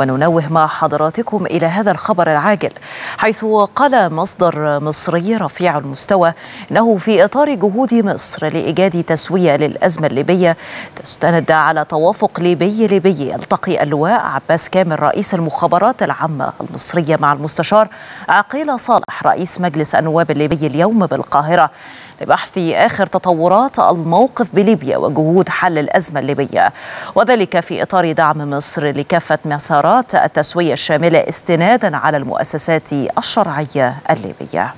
وننوه مع حضراتكم إلى هذا الخبر العاجل حيث قال مصدر مصري رفيع المستوى أنه في إطار جهود مصر لإيجاد تسوية للأزمة الليبية تستند على توافق ليبي ليبي يلتقي اللواء عباس كامل رئيس المخابرات العامة المصرية مع المستشار عقيل صالح. رئيس مجلس النواب الليبي اليوم بالقاهرة لبحث آخر تطورات الموقف بليبيا وجهود حل الأزمة الليبية. وذلك في إطار دعم مصر لكافة مسارات التسوية الشاملة استنادا على المؤسسات الشرعية الليبية.